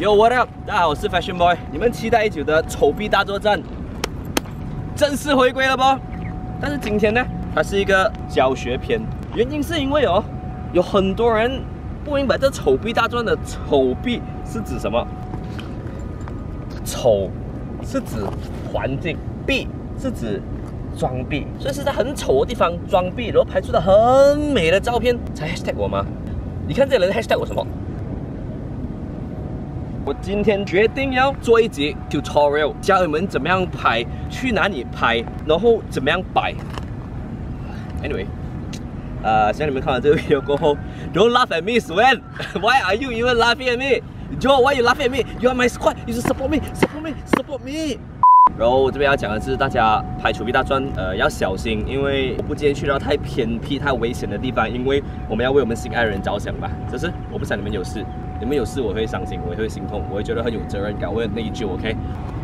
Yo what up？大家好，我是 Fashion Boy。你们期待已久的丑币大作战正式回归了不？但是今天呢，它是一个教学片，原因是因为哦，有很多人不明白这丑币大作战的丑币是指什么。丑是指环境，币是指装逼，所以是在很丑的地方装逼，然后拍出的很美的照片才 hashtag 我吗？你看这人 hashtag 我什么？我今天决定要做一集 tutorial，教你们怎么样拍，去哪里拍，然后怎么样摆。Anyway，呃，像你们看完这个 video 过后，Don't laugh at me, Sven. Why are you even laughing at me? Joe, why you laughing at me? You are my squad. You should support me, support me, support me. 然后我这边要讲的是，大家拍丑币大专，呃，要小心，因为我不建议去到太偏僻、太危险的地方，因为我们要为我们心爱的人着想吧。只是我不想你们有事，你们有事我会伤心，我也会心痛，我会觉得很有责任感，我会内疚，OK？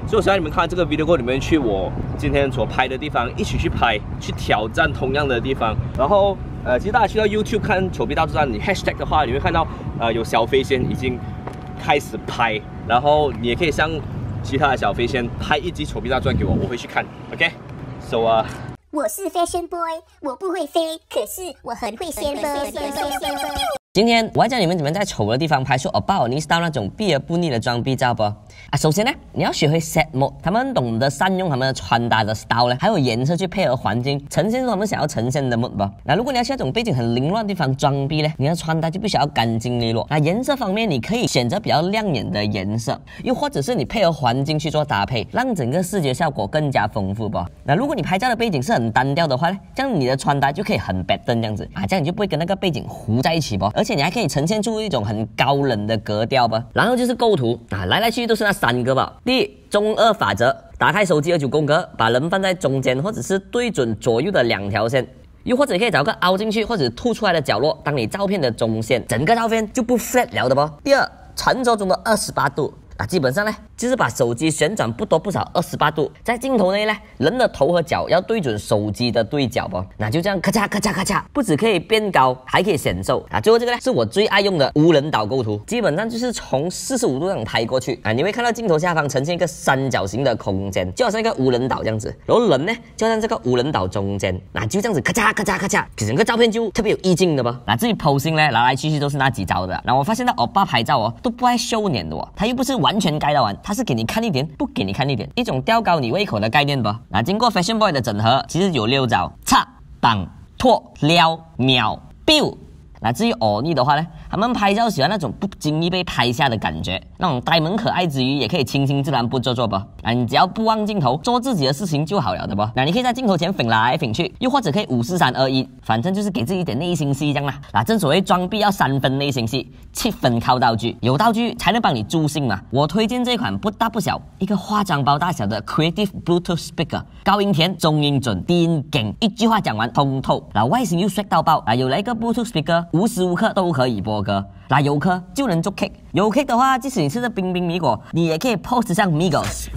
所以我想让你们看这个 video 过里面去我今天所拍的地方，一起去拍，去挑战同样的地方。然后，呃，其实大家去到 YouTube 看丑币大作战，你 hashtag 的话，你会看到，呃，有小飞仙已经开始拍，然后你也可以像。其他的小飞仙拍一集丑逼大传给我，我会去看。OK，So 啊，我是 Fashion Boy，我不会飞，可是我很会先飞。今天我要教你们怎么在丑的地方拍出 about 你 style 那种避而不腻的装逼照不？啊，首先呢，你要学会 set mode，他们懂得善用他们的穿搭的 style 呢，还有颜色去配合环境，呈现出他们想要呈现的 mode 不？那如果你要去那种背景很凌乱的地方装逼呢，你的穿搭就必须要干净利落。那颜色方面，你可以选择比较亮眼的颜色，又或者是你配合环境去做搭配，让整个视觉效果更加丰富不？那如果你拍照的背景是很单调的话呢，这样你的穿搭就可以很 b a d 这样子啊，这样你就不会跟那个背景糊在一起不？而且你还可以呈现出一种很高冷的格调不？然后就是构图啊，来来去去都是那三个吧。第一，中二法则，打开手机二九宫格，把人放在中间，或者是对准左右的两条线，又或者可以找个凹进去或者凸出来的角落，当你照片的中线，整个照片就不 flat 了的不？第二，传说中的二十八度。啊，基本上呢，就是把手机旋转不多不少二十八度，在镜头内呢，人的头和脚要对准手机的对角不？那就这样咔嚓咔嚓咔嚓，不止可以变高，还可以显瘦啊！最后这个呢，是我最爱用的无人岛构图，基本上就是从四十五度这样拍过去啊，你会看到镜头下方呈现一个三角形的空间，就好像一个无人岛这样子，然后人呢，就像这个无人岛中间，那就这样子咔嚓咔嚓咔嚓，整个照片就特别有意境的不？那至于 posing 呢，来来去去都是那几招的。那我发现到欧巴拍照哦，都不爱修脸的哦，他又不是。完全盖到完，他是给你看一点，不给你看一点，一种吊高你胃口的概念吧？那经过 Fashion Boy 的整合，其实有六招：插、绑、拖、撩、秒、build。那至于欧尼的话呢？他们拍照喜欢那种不经意被拍下的感觉，那种呆萌可爱之余，也可以清新自然不做作不？那你只要不望镜头，做自己的事情就好了的不？那你可以在镜头前粉来粉去，又或者可以五四三二一，反正就是给自己点内心戏这样啦。那正所谓装逼要三分内心戏，七分靠道具，有道具才能帮你助兴嘛。我推荐这款不大不小，一个化妆包大小的 Creative Bluetooth Speaker，高音甜，中音准，低音劲，一句话讲完通透。那外形又帅到爆，啊，有了一个 Bluetooth Speaker，无时无刻都可以播歌。那有壳就能做 cake，有 cake 的话，即使你吃的冰冰米果，你也可以 post 上 Migos。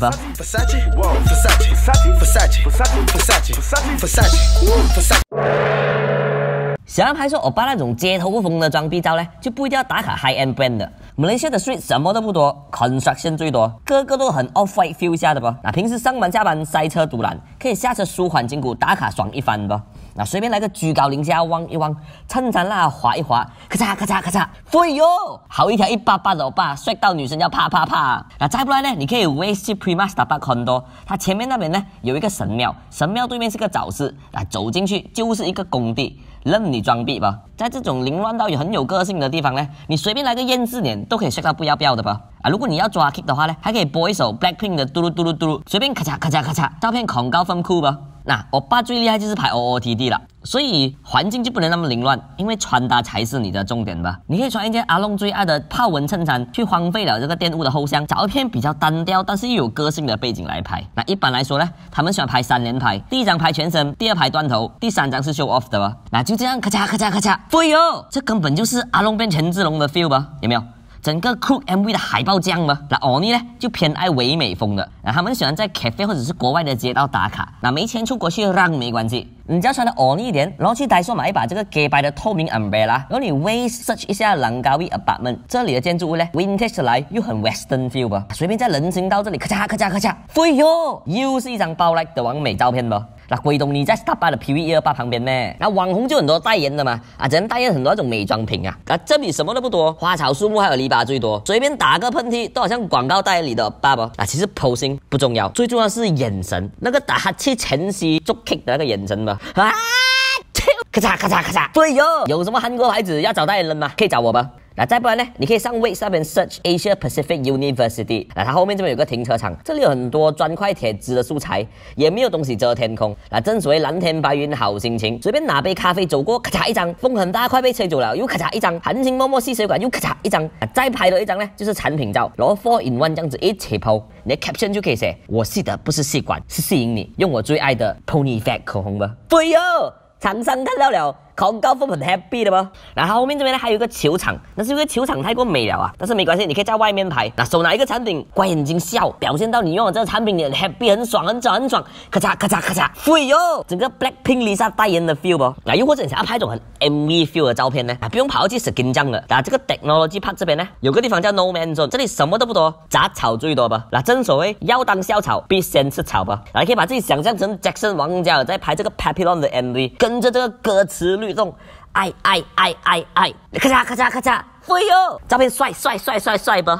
想要拍出欧巴那种街头风的装逼照呢，就不一定要打卡 high end brand 的。马来西亚的 street 什么都不多，construction 最多，个个都很 off white feel 下的不？那平时上班下班塞车堵拦，可以下车舒缓筋骨，打卡爽一番不？那随便来个居高临下望一望，衬衫啦划一滑，咔嚓咔嚓咔嚓，哎呦，好一条一八八的欧巴，帅到女生要啪啪啪。那再不然呢，你可以 West Prima Star Condo，它前面那边呢有一个神庙，神庙对面是个早市，那走进去就是一个工地，任你装逼吧。在这种凌乱到有很有个性的地方呢，你随便来个燕字脸都可以帅到不要不要的吧。啊，如果你要抓 kick 的话呢，还可以播一首 Blackpink 的嘟噜嘟噜嘟噜，随便咔嚓咔嚓咔嚓，照片恐高分酷吧。那我爸最厉害就是拍 O O T D 了，所以环境就不能那么凌乱，因为穿搭才是你的重点吧。你可以穿一件阿龙最爱的豹纹衬衫，去荒废了这个店屋的后巷，找一片比较单调但是又有个性的背景来拍。那一般来说呢，他们喜欢拍三连拍，第一张拍全身，第二拍断头，第三张是 show off 的吧。那就这样咔嚓咔嚓咔嚓，对哦，这根本就是阿龙变权志龙的 feel 吧？有没有？整个 Cook MV 的海报这样吗？那 o n 呢就偏爱唯美风的，那他们喜欢在 cafe 或者是国外的街道打卡。那没钱出国去浪没关系，你只要穿的 o n 一点，然后去 Daiso 买一把这个 g a y 白的透明 umbrella，然后你 waste search 一下 Langkawi Apartment，这里的建筑物呢 vintage 来又很 western feel 吧，随便在人行道这里咔嚓咔嚓咔嚓，哎呦，又是一张包 like 的完美照片吧。那鬼懂你在 Starbucks 的 PV 一二八旁边咩？那网红就很多代言的嘛，啊，只能代言很多那种美妆品啊。啊，这里什么都不多，花草树木还有篱笆最多，随便打个喷嚏都好像广告代言里的爸爸。啊，其实 posing 不重要，最重要是眼神，那个打哈欠前夕做 kick 的那个眼神嘛。啊，咔嚓咔嚓咔嚓，对哟，有什么韩国牌子要找代言人吗？可以找我吧。那再不然呢？你可以上 w e 上边 search Asia Pacific University。那它后面这边有个停车场，这里有很多砖块铁质的素材，也没有东西遮天空。那正所谓蓝天白云好心情，随便拿杯咖啡走过，咔嚓一张，风很大，快被吹走了，又咔嚓一张，含情脉脉细水管，又咔嚓一张。再拍的一张呢，就是产品照，然后 four in one 这样子一起抛，你的 caption 就可以写：我吸的不是吸管，是吸引你，用我最爱的 Pony Fat 口红吧。对哟，厂商看到了。广告风很 happy 的不？然后后面这边呢还有一个球场，那是因为球场太过美了啊。但是没关系，你可以在外面拍。那手拿一个产品，关眼睛笑，表现到你用了这个产品你很 happy 很爽很爽很爽。咔嚓咔嚓咔嚓，废哟！整个 Blackpink Lisa 代言的 feel 不？那又或者你想要拍一种很 MV feel 的照片呢？啊，不用跑去 skin 这样的。那这个 technology park 这边呢，有个地方叫 No Man Zone，这里什么都不多，杂草最多吧？那正所谓要当校草，必先吃草吧？那可以把自己想象成 Jackson 王嘉尔在拍这个 Papillon 的 MV，跟着这个歌词律动。爱爱爱爱爱，咔嚓咔嚓咔嚓，飞哟！照片帅帅帅帅帅不？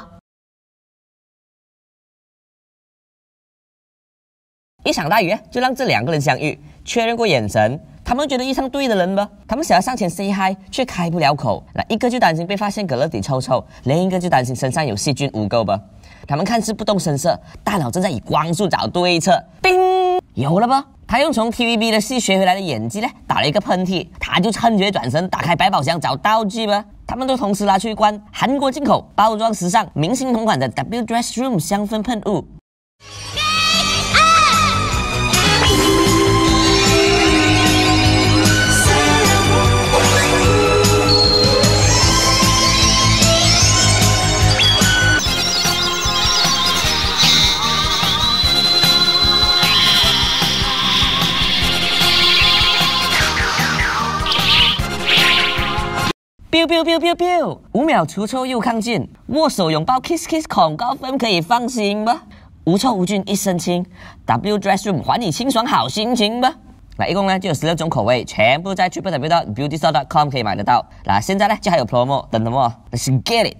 一场大雨就让这两个人相遇，确认过眼神，他们觉得遇上对的人不？他们想要上前 say hi，却开不了口。那一个就担心被发现隔了底臭臭，另一个就担心身上有细菌污垢吧？他们看似不动声色，大脑正在以光速找对策。叮，有了不？他用从 TVB 的戏学回来的演技呢，打了一个喷嚏，他就趁机转身打开百宝箱找道具吧。他们都同时拿出一罐韩国进口、包装时尚、明星同款的 W Dress Room 香氛喷雾。五秒除臭又抗菌，握手拥抱 kiss kiss，恐高分可以放心吧？无臭无菌一身轻，W Dress Room 还你清爽好心情吧？那一共呢就有十六种口味，全部在 triplew.beautystore.com 可以买得到。那现在呢就还有 promo，等等我？Let's get it！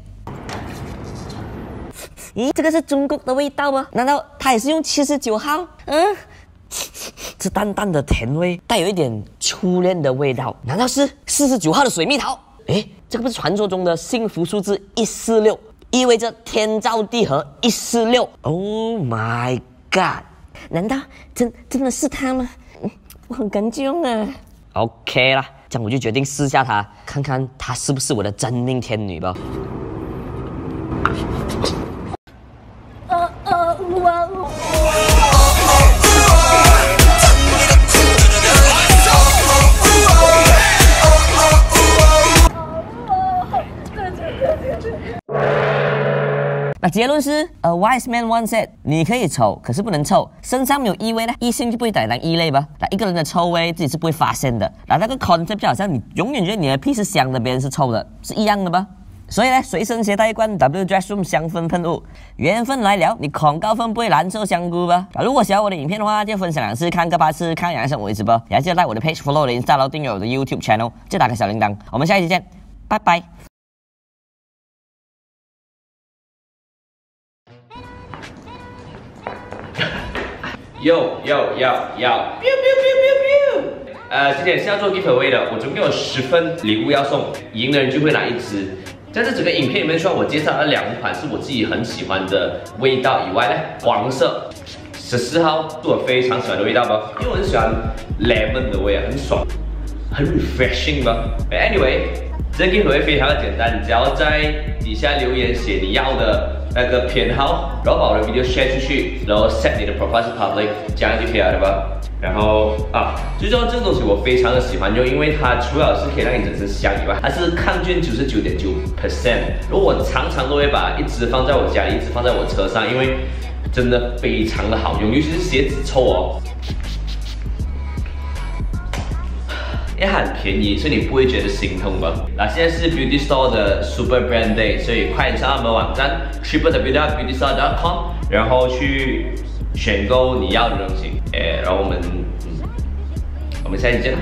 咦，这个是中国的味道吗？难道它也是用七十九号？嗯，这淡淡的甜味，带有一点初恋的味道，难道是四十九号的水蜜桃？诶，这个不是传说中的幸福数字一四六，意味着天造地合一四六。Oh my god！难道真真的是他吗？我很感动啊。OK 啦，这样我就决定试下他，看看他是不是我的真命天女吧。结论是，A wise man once said，你可以丑，可是不能臭。身上没有异味呢，异性就不会当异类吧？那一个人的臭味自己是不会发现的。那那个 concept 就好像你永远觉得你的屁是香的，别人是臭的，是一样的吧？所以呢，随身携带一罐 W Dress Room 香氛喷雾，缘分来了，你恐高分不会难受香菇吧？如果喜欢我的影片的话，就分享两次，看个八次，看两次我一直播，也记得在我的 page follow 的下楼订阅我的 YouTube channel，就打个小铃铛。我们下一期见，拜拜。Yo yo yo yo，biu biu biu biu biu。呃，今天是要做 giveaway 的，我总共有十份礼物要送，赢的人就会拿一支。在这整个影片里面，除了我介绍了两款是我自己很喜欢的味道以外呢，黄色十四号是我非常喜欢的味道吧，因为我很喜欢 lemon 的味啊，很爽，很 refreshing 吧。Anyway，这个 giveaway 非常的简单，只要在。底下留言写你要的那个偏好，然后把我的 video share 出去，然后 set 你的 profile public，这样就可以了，对吧？然后啊，最重要这个东西我非常的喜欢用，因为它除了是可以让你整身香以外，它是抗菌九十九点九 percent。我常常都会把一支放在我家里，一支放在我车上，因为真的非常的好用，尤其是鞋子臭哦。也很便宜，所以你不会觉得心痛吧？那现在是 Beauty Store 的 Super Brand Day，所以快点上我们网站 triplew.beautystore.com，然后去选购你要的东西。诶，然后我们，嗯我们下期见啦！